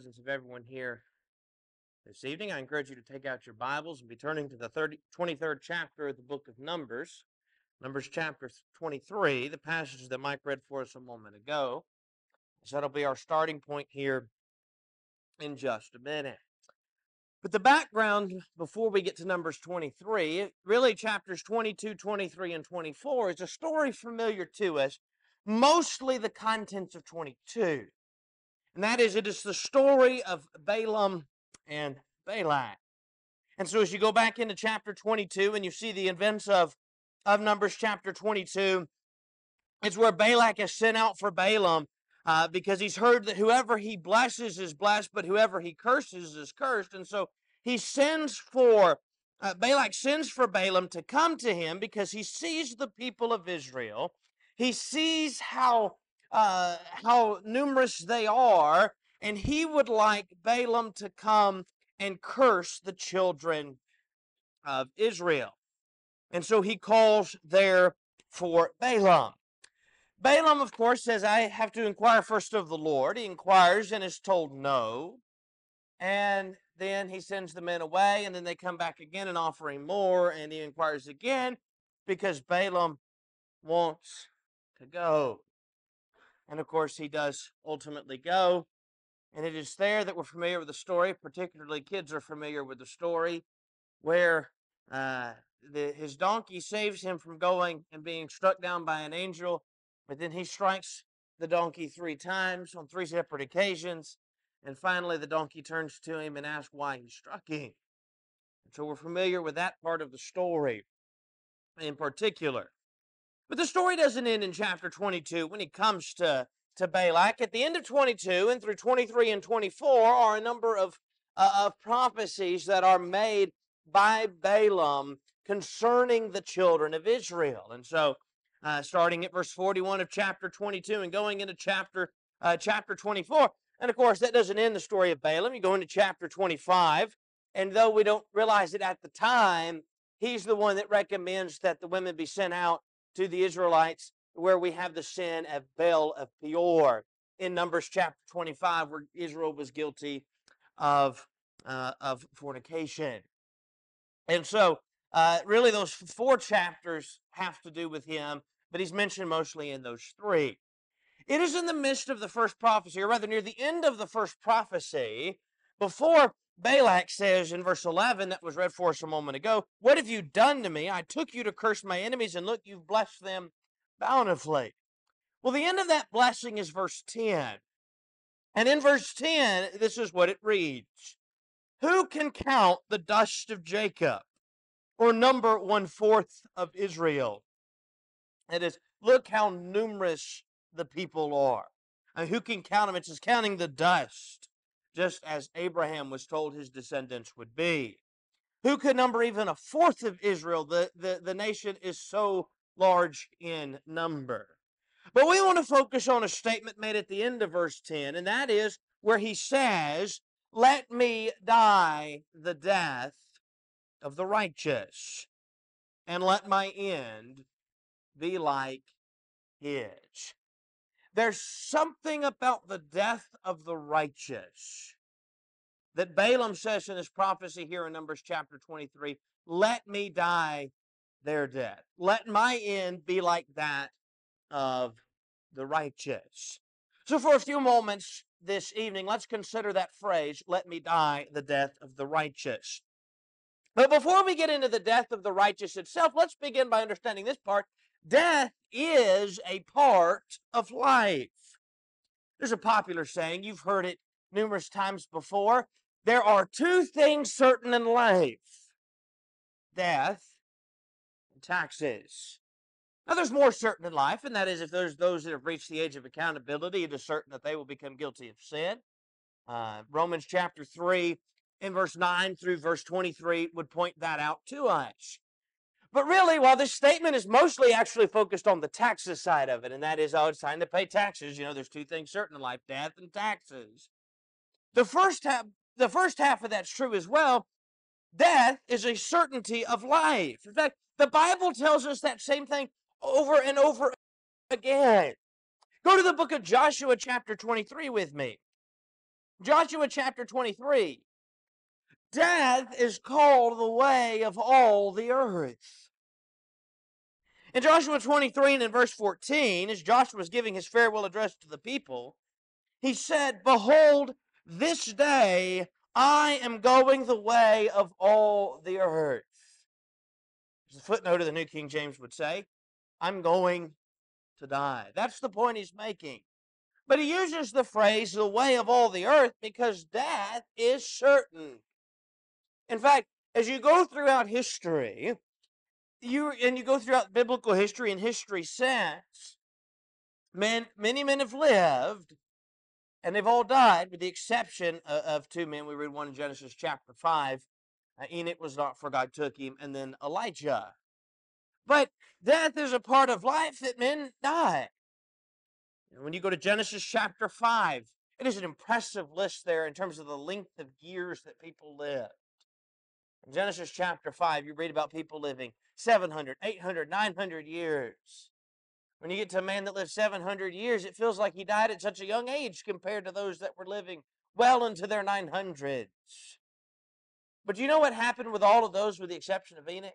presence of everyone here this evening. I encourage you to take out your Bibles and be turning to the 30, 23rd chapter of the book of Numbers. Numbers chapter 23, the passage that Mike read for us a moment ago. So that'll be our starting point here in just a minute. But the background before we get to Numbers 23, really chapters 22, 23, and 24 is a story familiar to us, mostly the contents of 22. And that is, it is the story of Balaam and Balak. And so as you go back into chapter 22 and you see the events of, of Numbers chapter 22, it's where Balak is sent out for Balaam uh, because he's heard that whoever he blesses is blessed, but whoever he curses is cursed. And so he sends for, uh, Balak sends for Balaam to come to him because he sees the people of Israel. He sees how uh, how numerous they are, and he would like Balaam to come and curse the children of Israel. And so he calls there for Balaam. Balaam, of course, says, I have to inquire first of the Lord. He inquires and is told no. And then he sends the men away, and then they come back again and offer him more, and he inquires again because Balaam wants to go. And of course, he does ultimately go. And it is there that we're familiar with the story, particularly kids are familiar with the story, where uh, the, his donkey saves him from going and being struck down by an angel, but then he strikes the donkey three times on three separate occasions. And finally, the donkey turns to him and asks why he struck him. And so we're familiar with that part of the story in particular. But the story doesn't end in chapter 22 when it comes to, to Balak. At the end of 22 and through 23 and 24 are a number of, uh, of prophecies that are made by Balaam concerning the children of Israel. And so, uh, starting at verse 41 of chapter 22 and going into chapter, uh, chapter 24. And of course, that doesn't end the story of Balaam. You go into chapter 25, and though we don't realize it at the time, he's the one that recommends that the women be sent out to the Israelites where we have the sin of Baal of Peor in Numbers chapter 25, where Israel was guilty of, uh, of fornication. And so, uh, really, those four chapters have to do with him, but he's mentioned mostly in those three. It is in the midst of the first prophecy, or rather near the end of the first prophecy, before Balak says in verse 11 that was read for us a moment ago, What have you done to me? I took you to curse my enemies, and look, you've blessed them bountifully. Well, the end of that blessing is verse 10. And in verse 10, this is what it reads Who can count the dust of Jacob or number one fourth of Israel? It is, look how numerous the people are. And who can count them? It's just counting the dust just as Abraham was told his descendants would be. Who could number even a fourth of Israel? The, the, the nation is so large in number. But we want to focus on a statement made at the end of verse 10, and that is where he says, Let me die the death of the righteous, and let my end be like his. There's something about the death of the righteous that Balaam says in his prophecy here in Numbers chapter 23 let me die their death. Let my end be like that of the righteous. So, for a few moments this evening, let's consider that phrase, let me die the death of the righteous. But before we get into the death of the righteous itself, let's begin by understanding this part Death is a part of life. There's a popular saying, you've heard it numerous times before. There are two things certain in life death and taxes. Now, there's more certain in life, and that is if there's those that have reached the age of accountability, it is certain that they will become guilty of sin. Uh, Romans chapter 3, in verse 9 through verse 23, would point that out to us. But really, while this statement is mostly actually focused on the taxes side of it, and that is, oh, it's time to pay taxes. You know, there's two things certain in life death and taxes. The first half, the first half of that's true as well. Death is a certainty of life. In fact, the Bible tells us that same thing over and over again. Go to the book of Joshua, chapter 23, with me. Joshua chapter 23. Death is called the way of all the earth. In Joshua 23 and in verse 14, as Joshua was giving his farewell address to the people, he said, Behold, this day I am going the way of all the earth. As the footnote of the New King James would say, I'm going to die. That's the point he's making. But he uses the phrase the way of all the earth because death is certain. In fact, as you go throughout history, you and you go throughout biblical history and history since, men, many men have lived and they've all died with the exception of, of two men. We read one in Genesis chapter 5. Uh, Enoch was not, for God took him, and then Elijah. But death is a part of life that men die. And when you go to Genesis chapter 5, it is an impressive list there in terms of the length of years that people lived. Genesis chapter 5, you read about people living 700, 800, 900 years. When you get to a man that lived 700 years, it feels like he died at such a young age compared to those that were living well into their 900s. But you know what happened with all of those with the exception of Enoch?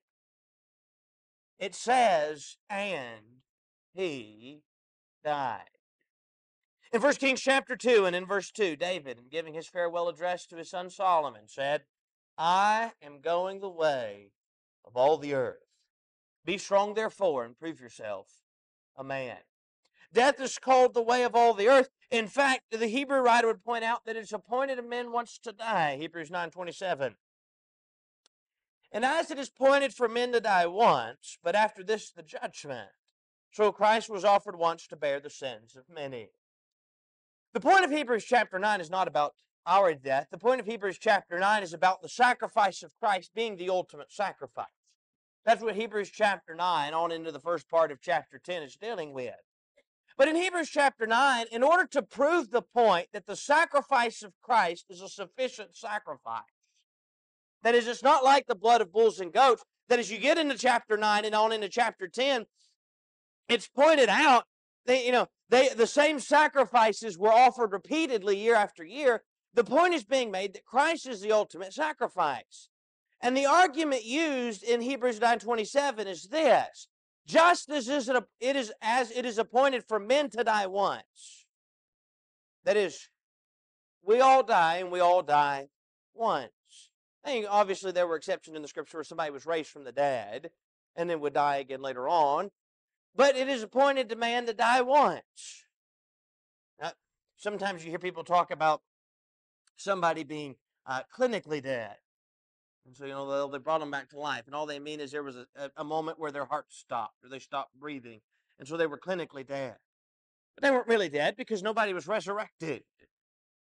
It says, and he died. In 1 Kings chapter 2 and in verse 2, David, in giving his farewell address to his son Solomon, said, I am going the way of all the earth. Be strong, therefore, and prove yourself a man. Death is called the way of all the earth. In fact, the Hebrew writer would point out that it's appointed a man once to die, Hebrews 9.27. And as it is appointed for men to die once, but after this the judgment, so Christ was offered once to bear the sins of many. The point of Hebrews chapter 9 is not about our death. The point of Hebrews chapter 9 is about the sacrifice of Christ being the ultimate sacrifice. That's what Hebrews chapter 9 on into the first part of chapter 10 is dealing with. But in Hebrews chapter 9, in order to prove the point that the sacrifice of Christ is a sufficient sacrifice, that is, it's not like the blood of bulls and goats, that as you get into chapter 9 and on into chapter 10, it's pointed out that, you know, they, the same sacrifices were offered repeatedly year after year. The point is being made that Christ is the ultimate sacrifice. And the argument used in Hebrews 9:27 is this: just as it is as it is appointed for men to die once. That is, we all die and we all die once. I think obviously there were exceptions in the scripture where somebody was raised from the dead and then would die again later on. But it is appointed to man to die once. Now, sometimes you hear people talk about somebody being uh, clinically dead. And so, you know, they brought them back to life. And all they mean is there was a, a moment where their heart stopped or they stopped breathing. And so they were clinically dead. But they weren't really dead because nobody was resurrected.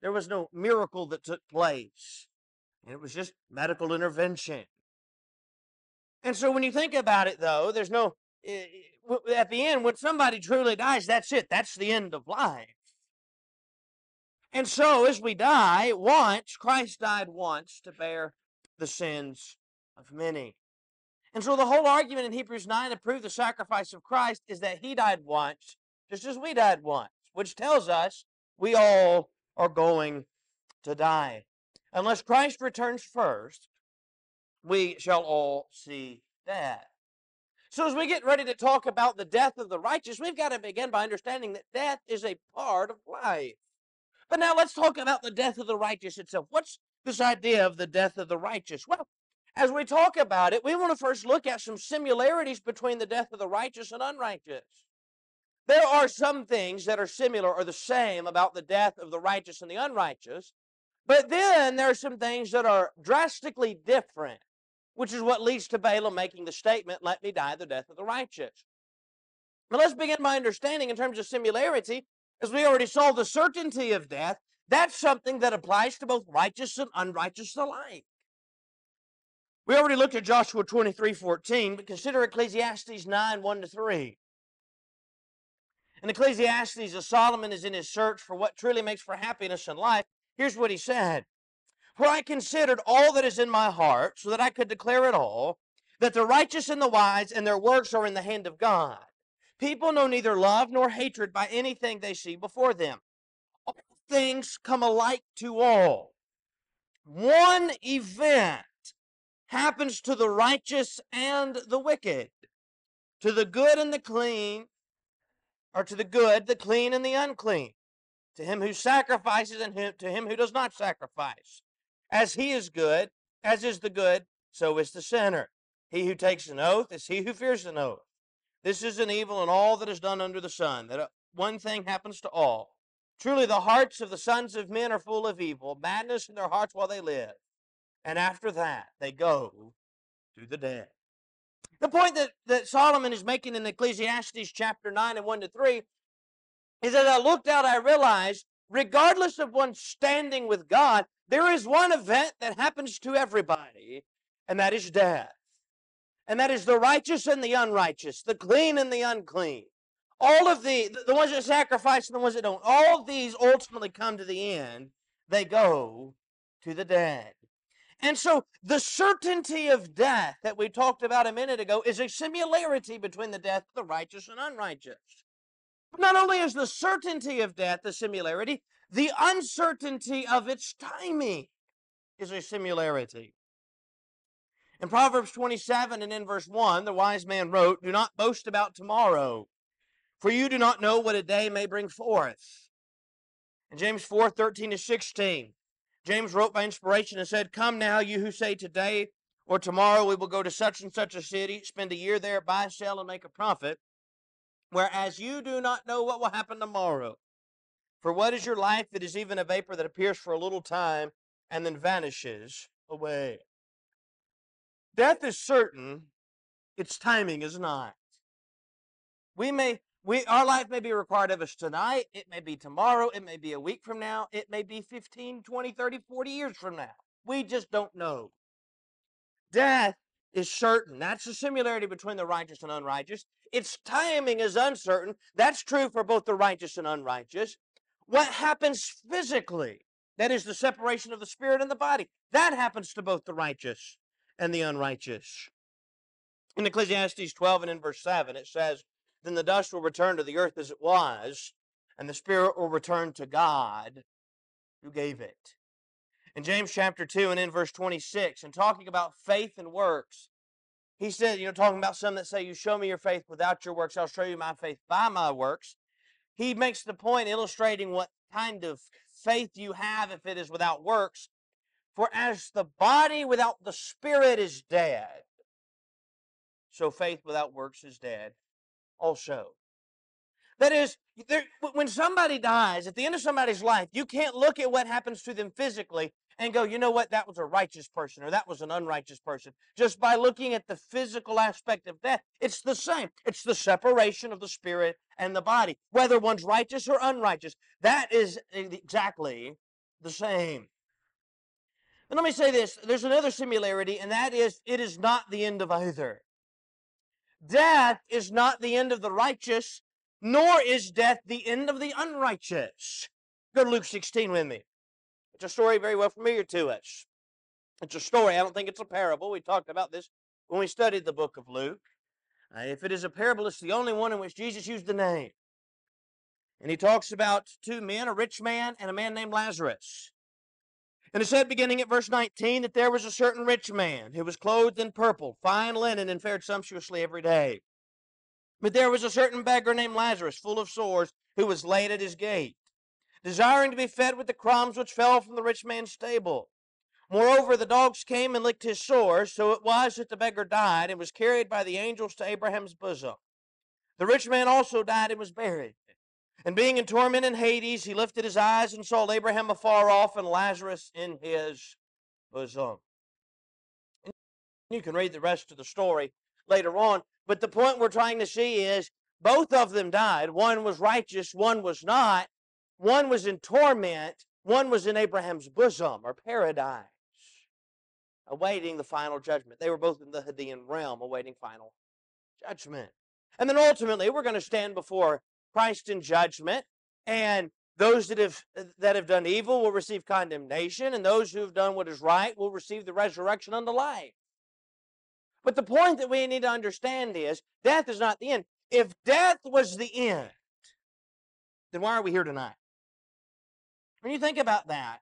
There was no miracle that took place. And it was just medical intervention. And so when you think about it, though, there's no, eh, eh, at the end, when somebody truly dies, that's it. That's the end of life. And so as we die once, Christ died once to bear the sins of many. And so the whole argument in Hebrews 9 to prove the sacrifice of Christ is that he died once, just as we died once, which tells us we all are going to die. Unless Christ returns first, we shall all see death. So, as we get ready to talk about the death of the righteous, we've got to begin by understanding that death is a part of life. But now let's talk about the death of the righteous itself. What's this idea of the death of the righteous? Well, as we talk about it, we want to first look at some similarities between the death of the righteous and unrighteous. There are some things that are similar or the same about the death of the righteous and the unrighteous, but then there are some things that are drastically different, which is what leads to Balaam making the statement, Let me die the death of the righteous. Now let's begin by understanding in terms of similarity, as we already saw the certainty of death that's something that applies to both righteous and unrighteous alike. We already looked at Joshua 23 14, but consider Ecclesiastes 9 1 to 3. In Ecclesiastes, as Solomon is in his search for what truly makes for happiness in life, here's what he said For I considered all that is in my heart, so that I could declare it all, that the righteous and the wise and their works are in the hand of God. People know neither love nor hatred by anything they see before them All things come alike to all. One event happens to the righteous and the wicked, to the good and the clean, or to the good, the clean, and the unclean, to him who sacrifices and to him who does not sacrifice. As he is good, as is the good, so is the sinner. He who takes an oath is he who fears an oath. This is an evil in all that is done under the sun, that uh, one thing happens to all. Truly, the hearts of the sons of men are full of evil, madness in their hearts while they live. And after that, they go to the dead. The point that, that Solomon is making in Ecclesiastes chapter 9 and 1 to 3 is that I looked out, I realized, regardless of one's standing with God, there is one event that happens to everybody, and that is death. And that is the righteous and the unrighteous, the clean and the unclean. All of the, the ones that sacrifice and the ones that don't, all these ultimately come to the end. They go to the dead. And so the certainty of death that we talked about a minute ago is a similarity between the death of the righteous and unrighteous. Not only is the certainty of death a similarity, the uncertainty of its timing is a similarity. In Proverbs 27 and in verse 1, the wise man wrote, Do not boast about tomorrow, for you do not know what a day may bring forth. In James 4 13 to 16, James wrote by inspiration and said, Come now, you who say today or tomorrow we will go to such and such a city, spend a year there, buy, sell, and make a profit, whereas you do not know what will happen tomorrow. For what is your life? It is even a vapor that appears for a little time and then vanishes away. Death is certain, its timing is not. We may we our life may be required of us tonight, it may be tomorrow, it may be a week from now, it may be 15, 20, 30, 40 years from now. We just don't know. Death is certain. That's the similarity between the righteous and unrighteous. Its timing is uncertain. That's true for both the righteous and unrighteous. What happens physically, that is the separation of the spirit and the body, that happens to both the righteous and the unrighteous. In Ecclesiastes 12 and in verse 7, it says, Then the dust will return to the earth as it was, and the spirit will return to God who gave it. In James chapter 2 and in verse 26, and talking about faith and works, he said, you know, talking about some that say, You show me your faith without your works, I'll show you my faith by my works. He makes the point illustrating what kind of faith you have if it is without works. For as the body without the spirit is dead, so faith without works is dead also. That is, there, when somebody dies, at the end of somebody's life, you can't look at what happens to them physically and go, you know what, that was a righteous person or that was an unrighteous person. Just by looking at the physical aspect of death, it's the same. It's the separation of the spirit and the body, whether one's righteous or unrighteous. That is eh, exactly the same. And let me say this there's another similarity, and that is it is not the end of either. Death is not the end of the righteous, nor is death the end of the unrighteous. Go to Luke 16 with me. It's a story very well familiar to us. It's a story. I don't think it's a parable. We talked about this when we studied the book of Luke. Uh, if it is a parable, it's the only one in which Jesus used the name. And he talks about two men, a rich man and a man named Lazarus. And it said, beginning at verse 19, that there was a certain rich man who was clothed in purple, fine linen, and fared sumptuously every day. But there was a certain beggar named Lazarus, full of sores, who was laid at his gate, desiring to be fed with the crumbs which fell from the rich man's table. Moreover, the dogs came and licked his sores, so it was that the beggar died and was carried by the angels to Abraham's bosom. The rich man also died and was buried. And being in torment in Hades, he lifted his eyes and saw Abraham afar off and Lazarus in his bosom. And you can read the rest of the story later on. But the point we're trying to see is both of them died. One was righteous, one was not. One was in torment, one was in Abraham's bosom or paradise, awaiting the final judgment. They were both in the Hadean realm, awaiting final judgment. And then ultimately, we're going to stand before Christ in judgment, and those that have uh, that have done evil will receive condemnation, and those who have done what is right will receive the resurrection unto life. But the point that we need to understand is death is not the end. If death was the end, then why are we here tonight? When you think about that,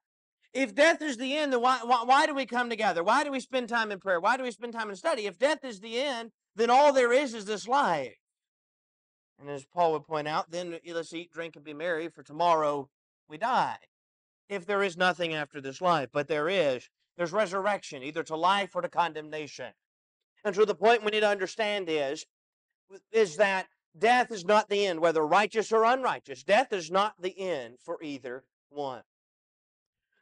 if death is the end, then why, why, why do we come together? Why do we spend time in prayer? Why do we spend time in study? If death is the end, then all there is is this life. And as Paul would point out, then eh, let's eat, drink, and be merry, for tomorrow we die. If there is nothing after this life, but there is, there's resurrection, either to life or to condemnation. And so the point we need to understand is, is that death is not the end, whether righteous or unrighteous. Death is not the end for either one.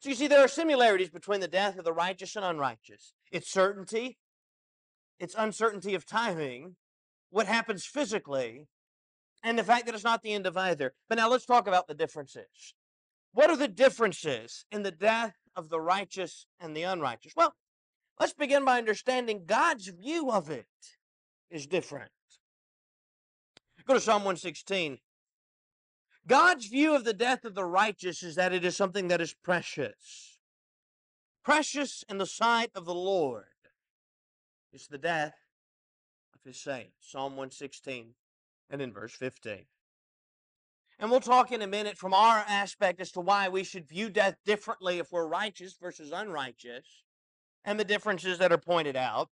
So you see, there are similarities between the death of the righteous and unrighteous. It's certainty, it's uncertainty of timing, what happens physically, and the fact that it's not the end of either. But now let's talk about the differences. What are the differences in the death of the righteous and the unrighteous? Well, let's begin by understanding God's view of it is different. Go to Psalm 116. God's view of the death of the righteous is that it is something that is precious. Precious in the sight of the Lord is the death of his saints. Psalm 116 and in verse 15. And we'll talk in a minute from our aspect as to why we should view death differently if we're righteous versus unrighteous and the differences that are pointed out.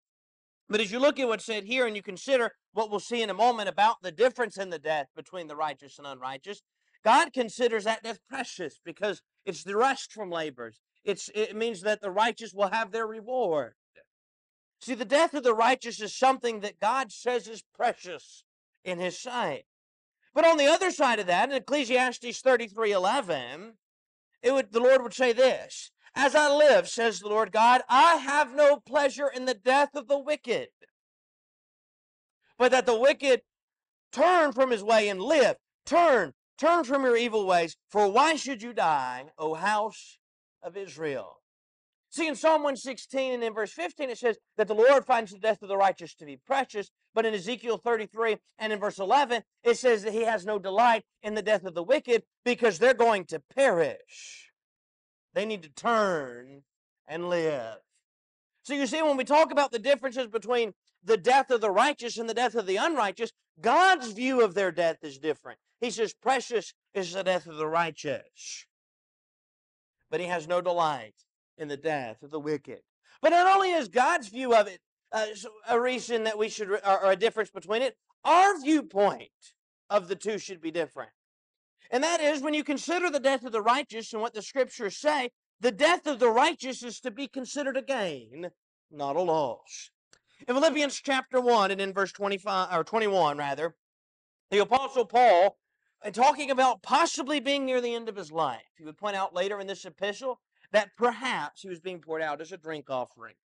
But as you look at what's said here and you consider what we'll see in a moment about the difference in the death between the righteous and unrighteous, God considers that death precious because it's the rest from labors. It's, it means that the righteous will have their reward. See, the death of the righteous is something that God says is precious in his sight. But on the other side of that, in Ecclesiastes 33 11, it would, the Lord would say this As I live, says the Lord God, I have no pleasure in the death of the wicked, but that the wicked turn from his way and live. Turn, turn from your evil ways, for why should you die, O house of Israel? See, in Psalm 116 and in verse 15, it says that the Lord finds the death of the righteous to be precious. But in Ezekiel 33 and in verse 11, it says that he has no delight in the death of the wicked because they're going to perish. They need to turn and live. So you see, when we talk about the differences between the death of the righteous and the death of the unrighteous, God's view of their death is different. He says, Precious is the death of the righteous. But he has no delight in the death of the wicked. But not only is God's view of it uh, a reason that we should, or, or a difference between it, our viewpoint of the two should be different. And that is when you consider the death of the righteous and what the scriptures say, the death of the righteous is to be considered a gain, not a loss. In Philippians chapter 1 and in verse 25 or 21 rather, the apostle Paul and talking about possibly being near the end of his life. He would point out later in this epistle that perhaps he was being poured out as a drink offering.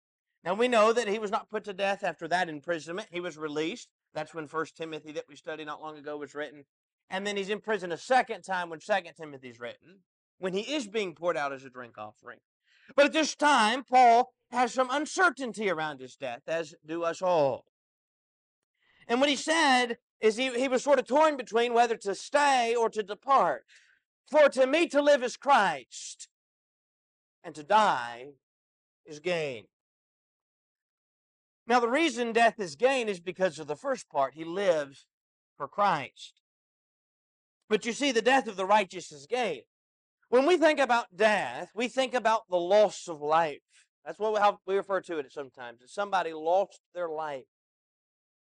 Now we know that he was not put to death after that imprisonment. He was released. That's when First Timothy that we studied not long ago was written. And then he's in prison a second time when Second Timothy is written, when he is being poured out as a drink offering. But at this time, Paul has some uncertainty around his death, as do us all. And what he said is he, he was sort of torn between whether to stay or to depart. For to me to live is Christ, and to die is gain. Now, the reason death is gain is because of the first part. He lives for Christ. But you see, the death of the righteous is gain. When we think about death, we think about the loss of life. That's what we, how we refer to it sometimes. That somebody lost their life.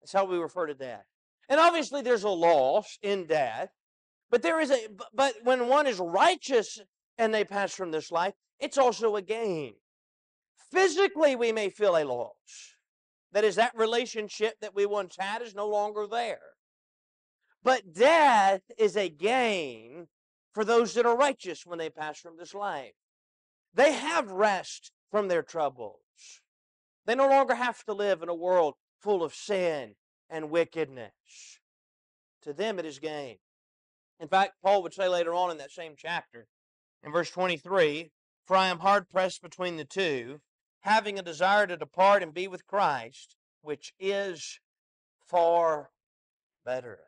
That's how we refer to death. And obviously, there's a loss in death, but there is a. But when one is righteous and they pass from this life, it's also a gain. Physically, we may feel a loss. That is, that relationship that we once had is no longer there. But death is a gain for those that are righteous when they pass from this life. They have rest from their troubles. They no longer have to live in a world full of sin and wickedness. To them, it is gain. In fact, Paul would say later on in that same chapter, in verse 23 for I am hard pressed between the two, having a desire to depart and be with Christ, which is far better.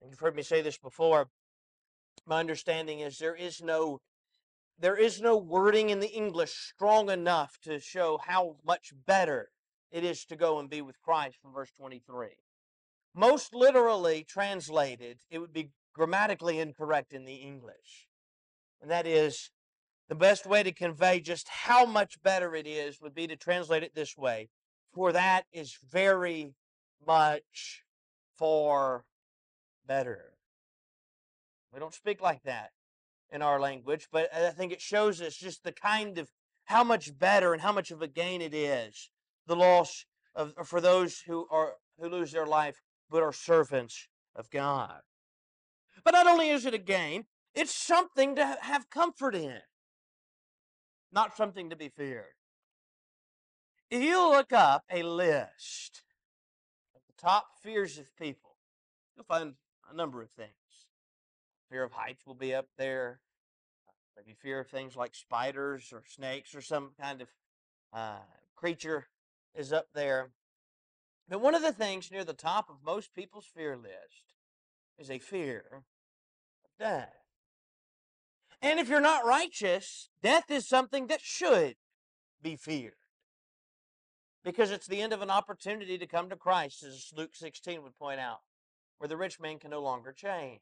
And you've heard me say this before. My understanding is there is no there is no wording in the English strong enough to show how much better it is to go and be with Christ from verse 23. Most literally translated, it would be grammatically incorrect in the English. And that is the best way to convey just how much better it is would be to translate it this way For that is very much far better. We don't speak like that in our language, but I think it shows us just the kind of how much better and how much of a gain it is the loss of uh, for those who are who lose their life but are servants of God. But not only is it a gain, it's something to have comfort in, not something to be feared. If you look up a list of the top fears of people, you'll find a number of things. Fear of heights will be up there. Maybe fear of things like spiders or snakes or some kind of uh, creature is up there. But one of the things near the top of most people's fear list is a fear of death. And if you're not righteous, death is something that should be feared. Because it's the end of an opportunity to come to Christ, as Luke 16 would point out, where the rich man can no longer change.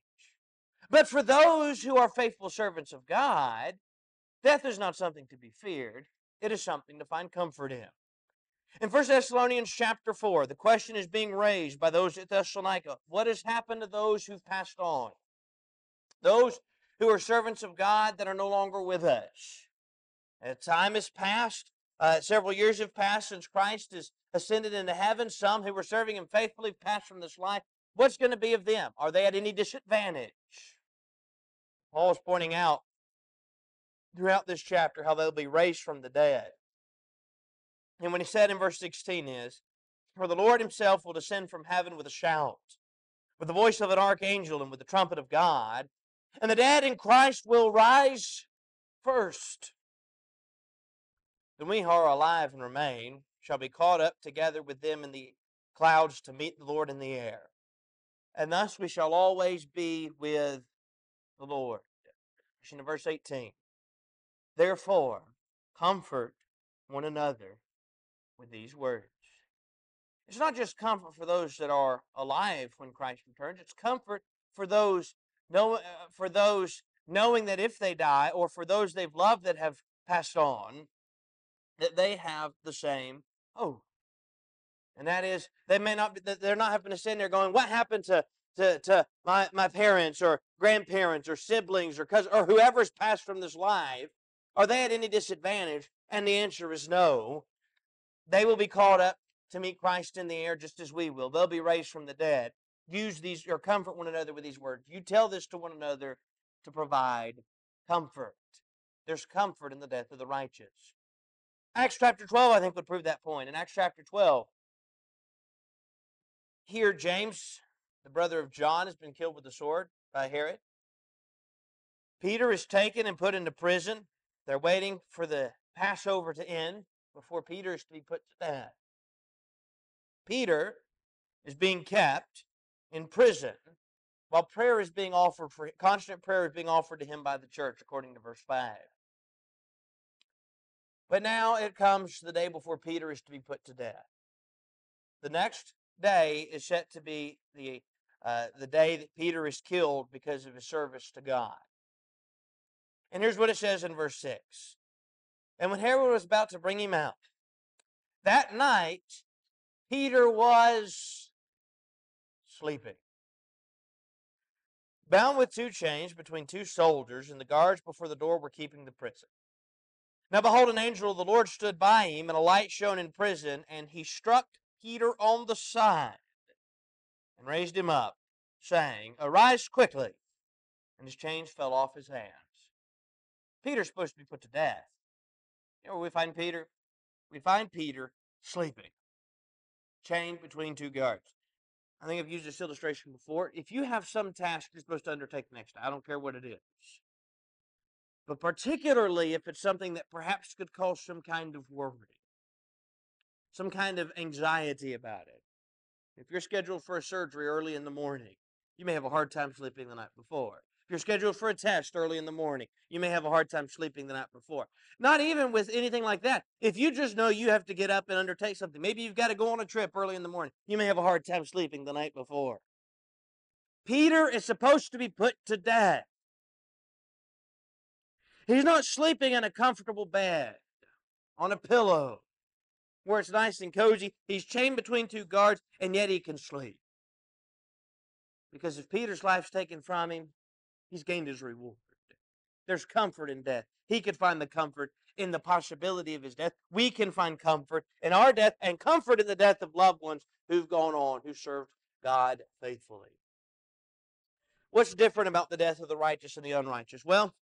But for those who are faithful servants of God, death is not something to be feared, it is something to find comfort in. In 1 Thessalonians chapter 4, the question is being raised by those at Thessalonica what has happened to those who've passed on? Those who are servants of God that are no longer with us. A time has passed. Uh, several years have passed since Christ has ascended into heaven. Some who were serving Him faithfully passed from this life. What's going to be of them? Are they at any disadvantage? Paul is pointing out throughout this chapter how they'll be raised from the dead. And when he said in verse 16 is, For the Lord himself will descend from heaven with a shout, with the voice of an archangel, and with the trumpet of God, and the dead in Christ will rise first. Then we who are alive and remain shall be caught up together with them in the clouds to meet the Lord in the air. And thus we shall always be with the Lord. In verse 18. Therefore, comfort one another with these words. It's not just comfort for those that are alive when Christ returns. It's comfort for those know, uh, for those knowing that if they die, or for those they've loved that have passed on, that they have the same hope. And that is, they may not, they're not having to stand there going, "What happened to to, to my, my parents or grandparents or siblings or cousins or whoever's passed from this life? Are they at any disadvantage? And the answer is no. They will be called up to meet Christ in the air just as we will. They'll be raised from the dead. Use these or comfort one another with these words. You tell this to one another to provide comfort. There's comfort in the death of the righteous. Acts chapter 12, I think, would prove that point. In Acts chapter 12, here James the brother of John, has been killed with the sword by Herod. Peter is taken and put into prison. They're waiting for the Passover to end before Peter is to be put to death. Peter is being kept in prison while prayer is being offered for constant prayer is being offered to him by the church according to verse 5 but now it comes the day before peter is to be put to death. The next day is set to be the uh, the day that Peter is killed because of his service to God. And here's what it says in verse 6 And when Herod was about to bring him out, that night Peter was sleeping, bound with two chains between two soldiers, and the guards before the door were keeping the prison. Now behold, an angel of the Lord stood by him, and a light shone in prison, and he struck Peter on the side and raised him up, saying, Arise quickly. And his chains fell off his hands. Peter's supposed to be put to death. You know where we find Peter? We find Peter sleeping, chained between two guards. I think I've used this illustration before. If you have some task you're supposed to undertake next I don't care what it is. But particularly if it's something that perhaps could cause some kind of worry, some kind of anxiety about it. If you're scheduled for a surgery early in the morning, you may have a hard time sleeping the night before. If you're scheduled for a test early in the morning, you may have a hard time sleeping the night before. Not even with anything like that. If you just know you have to get up and undertake something, maybe you've got to go on a trip early in the morning, you may have a hard time sleeping the night before. Peter is supposed to be put to death. He's not sleeping in a comfortable bed on a pillow where it's nice and cozy. He's chained between two guards, and yet he can sleep. Because if Peter's life's taken from him, he's gained his reward. There's comfort in death. He could find the comfort in the possibility of his death. We can find comfort in our death and comfort in the death of loved ones who've gone on, who served God faithfully. What's different about the death of the righteous and the unrighteous? Well,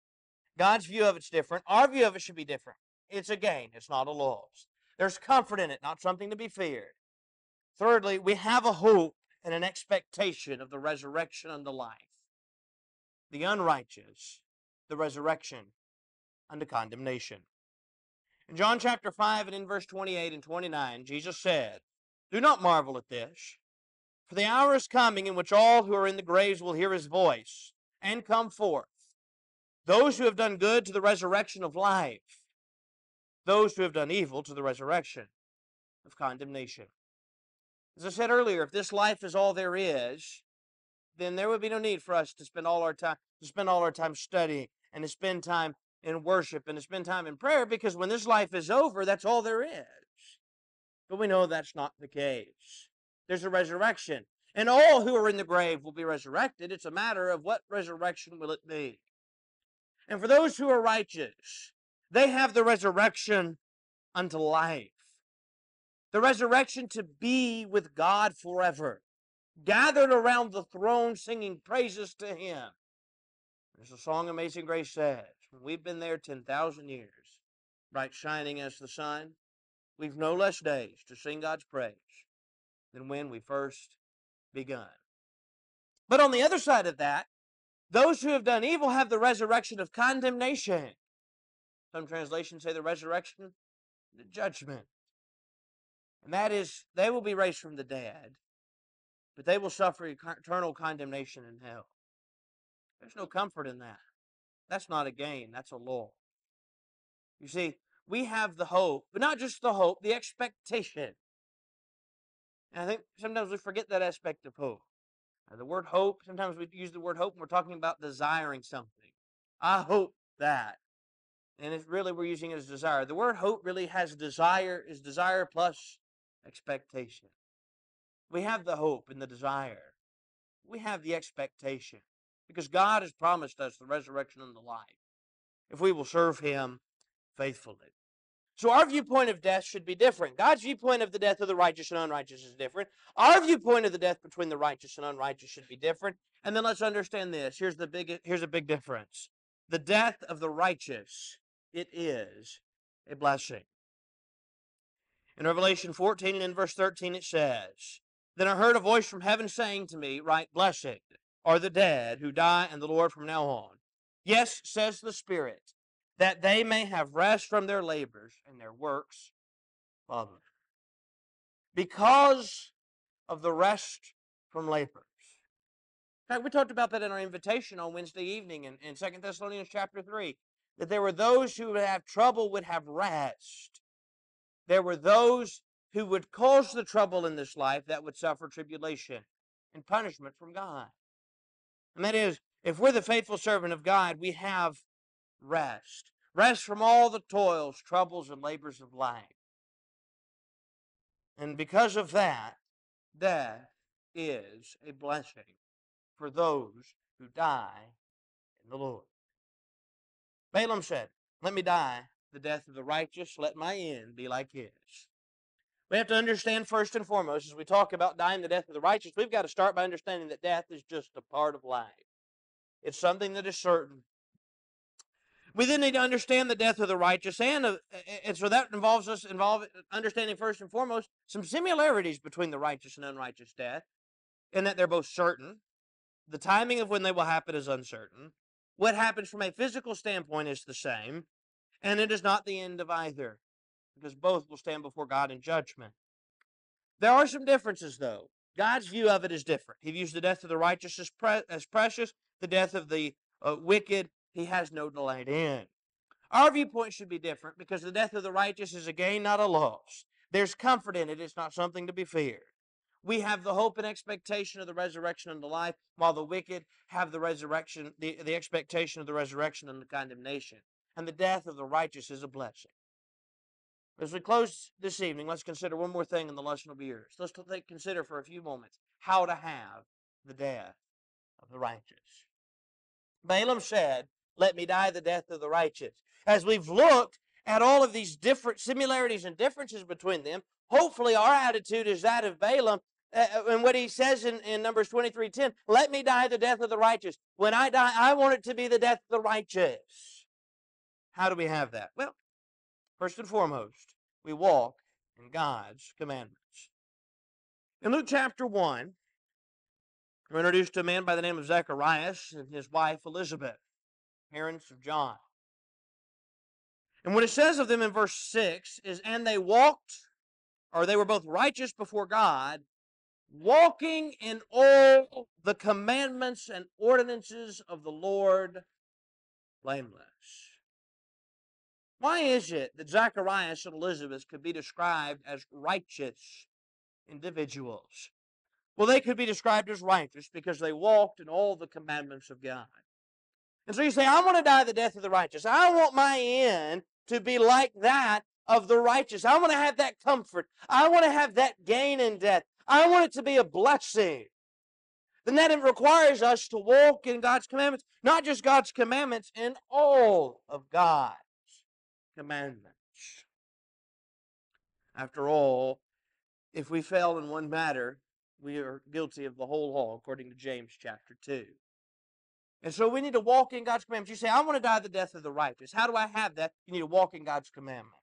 God's view of it's different. Our view of it should be different. It's a gain, it's not a loss. There's comfort in it, not something to be feared. Thirdly, we have a hope and an expectation of the resurrection and the life. The unrighteous, the resurrection unto condemnation. In John chapter 5 and in verse 28 and 29, Jesus said, Do not marvel at this, for the hour is coming in which all who are in the graves will hear his voice and come forth. Those who have done good to the resurrection of life, those who have done evil to the resurrection of condemnation. As I said earlier, if this life is all there is, then there would be no need for us to spend all our time to spend all our time studying and to spend time in worship and to spend time in prayer because when this life is over, that's all there is. But we know that's not the case. There's a resurrection, and all who are in the grave will be resurrected. It's a matter of what resurrection will it be. And for those who are righteous, they have the resurrection unto life. The resurrection to be with God forever, gathered around the throne singing praises to Him. As the song Amazing Grace says, we've been there 10,000 years, bright shining as the sun, we've no less days to sing God's praise than when we first begun. But on the other side of that, those who have done evil have the resurrection of condemnation. Some translations say the resurrection, the judgment. And that is, they will be raised from the dead, but they will suffer eternal condemnation in hell. There's no comfort in that. That's not a gain, that's a law. You see, we have the hope, but not just the hope, the expectation. And I think sometimes we forget that aspect of hope. Now, the word hope, sometimes we use the word hope and we're talking about desiring something. I hope that and it's really we're using it as desire. The word hope really has desire, is desire plus expectation. We have the hope and the desire. We have the expectation because God has promised us the resurrection and the life if we will serve Him faithfully. So our viewpoint of death should be different. God's viewpoint of the death of the righteous and unrighteous is different. Our viewpoint of the death between the righteous and unrighteous should be different. And then let's understand this. Here's the big here's a big difference. The death of the righteous it is a blessing. In Revelation 14 and in verse 13 it says, Then I heard a voice from heaven saying to me, Right, blessed are the dead who die in the Lord from now on. Yes, says the Spirit, that they may have rest from their labors and their works followed. Because of the rest from labors. In fact, we talked about that in our invitation on Wednesday evening in, in 2 Thessalonians chapter 3 that there were those who would have trouble would have rest. There were those who would cause the trouble in this life that would suffer tribulation and punishment from God. And that is, if we're the faithful servant of God, we have rest. Rest from all the toils, troubles, and labors of life. And because of that, death is a blessing for those who die in the Lord. Balaam said, Let me die the death of the righteous, let my end be like his. We have to understand first and foremost, as we talk about dying the death of the righteous, we've got to start by understanding that death is just a part of life. It's something that is certain. We then need to understand the death of the righteous, and, uh, and so that involves us involve understanding first and foremost some similarities between the righteous and unrighteous death, in that they're both certain. The timing of when they will happen is uncertain. What happens from a physical standpoint is the same, and it is not the end of either, because both will stand before God in judgment. There are some differences, though. God's view of it is different. He views the death of the righteous as, pre- as precious, the death of the uh, wicked, he has no delight in. Our viewpoint should be different because the death of the righteous is a gain, not a loss. There's comfort in it, it's not something to be feared. We have the hope and expectation of the resurrection and the life, while the wicked have the resurrection, the, the expectation of the resurrection and the condemnation. and the death of the righteous is a blessing. As we close this evening, let's consider one more thing, and the lesson will be yours. Let's consider for a few moments how to have the death of the righteous. Balaam said, Let me die the death of the righteous. As we've looked at all of these different similarities and differences between them, hopefully our attitude is that of Balaam. Uh, and what he says in, in Numbers 23 10, let me die the death of the righteous. When I die, I want it to be the death of the righteous. How do we have that? Well, first and foremost, we walk in God's commandments. In Luke chapter 1, we're introduced to a man by the name of Zacharias and his wife Elizabeth, parents of John. And what it says of them in verse 6 is, and they walked, or they were both righteous before God, walking in all the commandments and ordinances of the Lord blameless. Why is it that Zacharias and Elizabeth could be described as righteous individuals? Well, they could be described as righteous because they walked in all the commandments of God. And so you say, I want to die the death of the righteous. I want my end to be like that of the righteous. I want to have that comfort. I want to have that gain in death. I want it to be a blessing. Then that requires us to walk in God's commandments, not just God's commandments, in all of God's commandments. After all, if we fail in one matter, we are guilty of the whole law, according to James chapter 2. And so we need to walk in God's commandments. You say, I want to die the death of the righteous. How do I have that? You need to walk in God's commandments.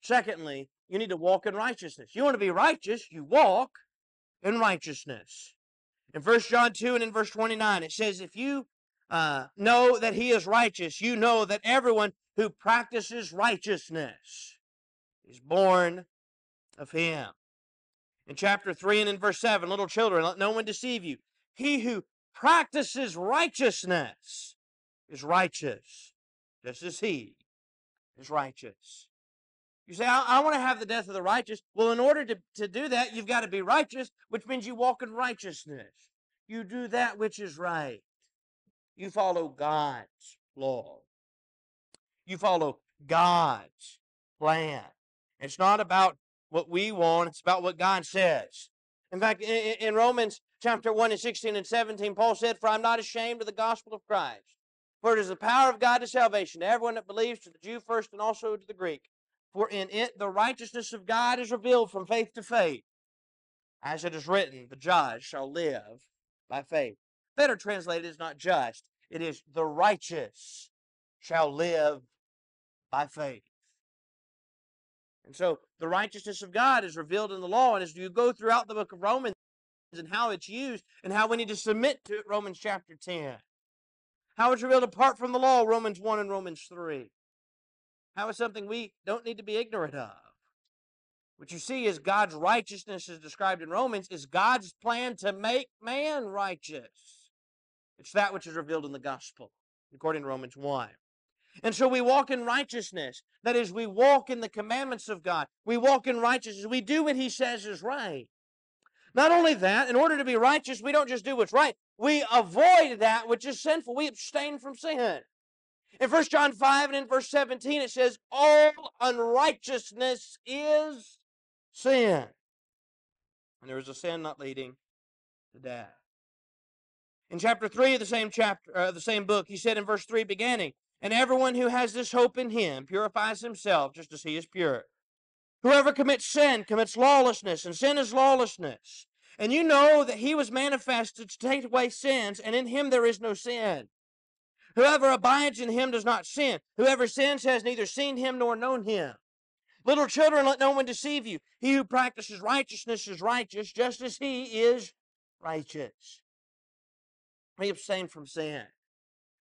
Secondly, you need to walk in righteousness. You want to be righteous, you walk in righteousness. In 1 John 2 and in verse 29, it says, If you uh, know that he is righteous, you know that everyone who practices righteousness is born of him. In chapter 3 and in verse 7, little children, let no one deceive you. He who practices righteousness is righteous, just as he is righteous. You say, I, I want to have the death of the righteous. Well, in order to, to do that, you've got to be righteous, which means you walk in righteousness. You do that which is right. You follow God's law. You follow God's plan. It's not about what we want, it's about what God says. In fact, in, Romans chapter 1 and 16 and 17, Paul said, For I'm not ashamed of the gospel of Christ. For it is the power of God to salvation to everyone that believes, to the Jew first and also to the Greek. For in it the righteousness of God is revealed from faith to faith. As it is written, the just shall live by faith. Better translated is not just, it is the righteous shall live by faith. And so the righteousness of God is revealed in the law. And as you go throughout the book of Romans and how it's used and how we need to submit to it, Romans chapter 10. How it's revealed apart from the law, Romans 1 and Romans 3. How is something we don't need to be ignorant of. What you see is God's righteousness is described in Romans is God's plan to make man righteous. It's that which is revealed in the gospel, according to Romans 1. And so we walk in righteousness. That is, we walk in the commandments of God. We walk in righteousness. We do what He says is right. Not only that, in order to be righteous, we don't just do what's right, we avoid that which is sinful. We abstain from sin. In 1 John 5 and in verse 17, it says, All unrighteousness is sin. And there is a sin not leading to death. In chapter 3 of the same chapter, uh, the same book, he said in verse 3 beginning, And everyone who has this hope in him purifies himself just as he is pure. Whoever commits sin commits lawlessness, and sin is lawlessness. And you know that he was manifested to take away sins, and in him there is no sin. Whoever abides in him does not sin. Whoever sins has neither seen him nor known him. Little children, let no one deceive you. He who practices righteousness is righteous, just as he is righteous. We abstain from sin.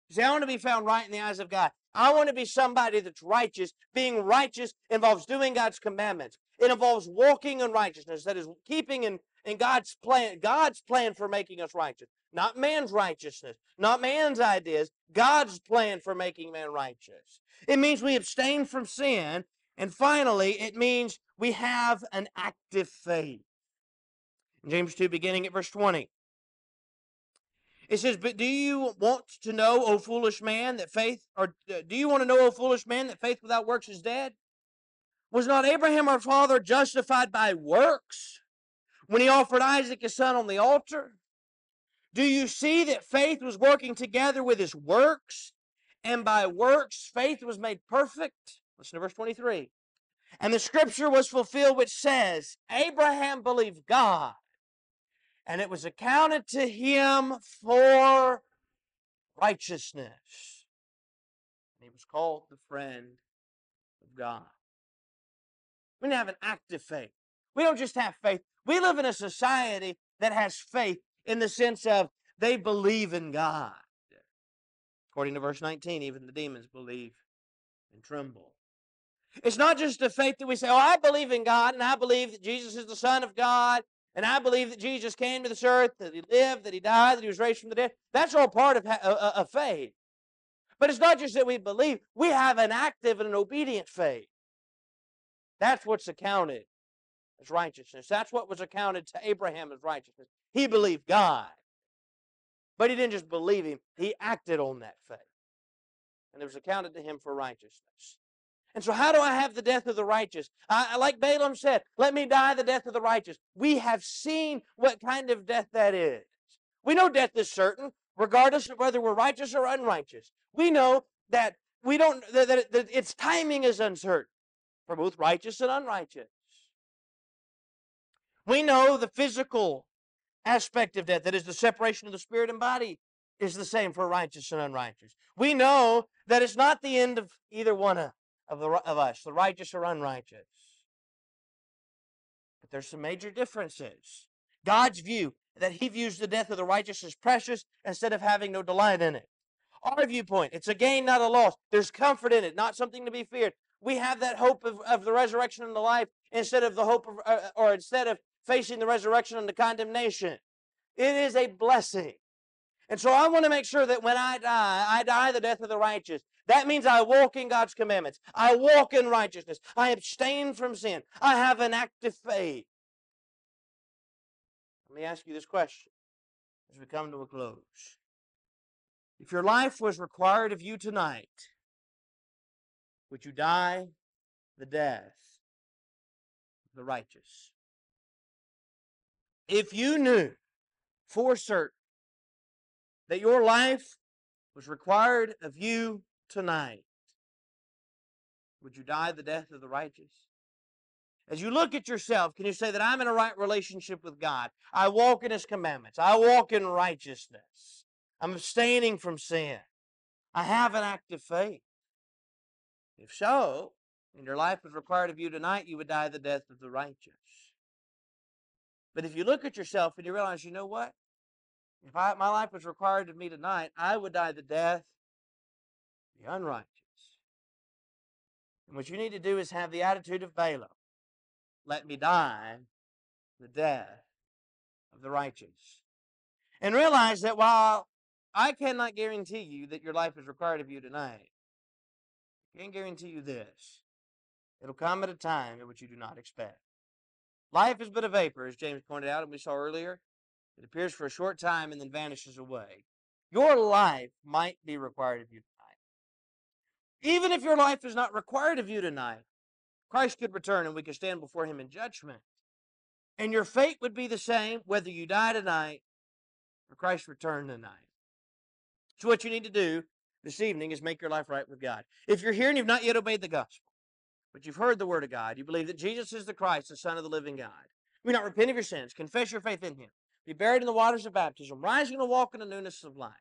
Say, I want to be found right in the eyes of God. I want to be somebody that's righteous. Being righteous involves doing God's commandments. It involves walking in righteousness. That is keeping in, in God's plan, God's plan for making us righteous. Not man's righteousness, not man's ideas, God's plan for making man righteous. It means we abstain from sin. And finally, it means we have an active faith. James 2, beginning at verse 20. It says, But do you want to know, O foolish man, that faith, or uh, do you want to know, O foolish man, that faith without works is dead? Was not Abraham our father justified by works when he offered Isaac his son on the altar? Do you see that faith was working together with his works? And by works, faith was made perfect. Listen to verse 23. And the scripture was fulfilled, which says, Abraham believed God, and it was accounted to him for righteousness. And he was called the friend of God. We have an active faith. We don't just have faith. We live in a society that has faith in the sense of they believe in God. According to verse 19, even the demons believe and tremble. It's not just a faith that we say, Oh, I believe in God, and I believe that Jesus is the Son of God, and I believe that Jesus came to this earth, that he lived, that he died, that he was raised from the dead. That's all part of, uh, uh, of faith. But it's not just that we believe, we have an active and an obedient faith. That's what's accounted as righteousness. That's what was accounted to Abraham as righteousness. He believed God. But he didn't just believe him, he acted on that faith. And it was accounted to him for righteousness. And so, how do I have the death of the righteous? I, like Balaam said, let me die the death of the righteous. We have seen what kind of death that is. We know death is certain, regardless of whether we're righteous or unrighteous. We know that we don't that, that, that its timing is uncertain for both righteous and unrighteous. We know the physical aspect of death, that is the separation of the spirit and body, is the same for righteous and unrighteous. We know that it's not the end of either one of, the, of us, the righteous or unrighteous. But there's some major differences. God's view that he views the death of the righteous as precious instead of having no delight in it. Our viewpoint, it's a gain, not a loss. There's comfort in it, not something to be feared. We have that hope of, of the resurrection and the life instead of the hope of, uh, or instead of facing the resurrection and the condemnation. It is a blessing. And so I want to make sure that when I die, I die the death of the righteous. That means I walk in God's commandments. I walk in righteousness. I abstain from sin. I have an active faith. Let me ask you this question as we come to a close. If your life was required of you tonight, would you die the death of the righteous? If you knew for certain that your life was required of you tonight, would you die the death of the righteous? As you look at yourself, can you say that I'm in a right relationship with God? I walk in His commandments. I walk in righteousness. I'm abstaining from sin. I have an active faith. If so, and your life was required of you tonight, you would die the death of the righteous. But if you look at yourself and you realize, you know what? If I, my life was required of me tonight, I would die the death the unrighteous. And what you need to do is have the attitude of Balaam. Let me die the death of the righteous. And realize that while I cannot guarantee you that your life is required of you tonight, I can guarantee you this. It'll come at a time at which you do not expect. Life is but a vapor, as James pointed out and we saw earlier. It appears for a short time and then vanishes away. Your life might be required of you. Even if your life is not required of you tonight, Christ could return and we could stand before him in judgment. And your fate would be the same whether you die tonight or Christ return tonight. So, what you need to do this evening is make your life right with God. If you're here and you've not yet obeyed the gospel, but you've heard the word of God. You believe that Jesus is the Christ, the Son of the living God. You not repent of your sins, confess your faith in Him, be buried in the waters of baptism, rising to walk in the newness of life,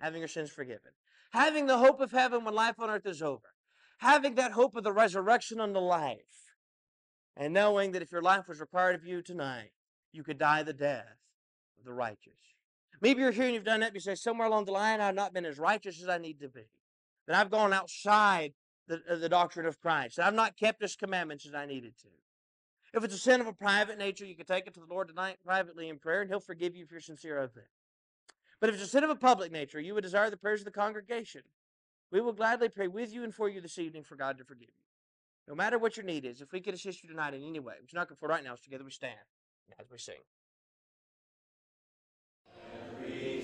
having your sins forgiven, having the hope of heaven when life on earth is over, having that hope of the resurrection unto life, and knowing that if your life was required of you tonight, you could die the death of the righteous. Maybe you're here and you've done that. You say, somewhere along the line, I've not been as righteous as I need to be. That I've gone outside the, uh, the doctrine of Christ. That I've not kept his commandments as I needed to. If it's a sin of a private nature, you can take it to the Lord tonight privately in prayer, and he'll forgive you if you're sincere of it. But if it's a sin of a public nature, you would desire the prayers of the congregation. We will gladly pray with you and for you this evening for God to forgive you. No matter what your need is, if we can assist you tonight in any way, which not for right now, so together we stand as we sing. Every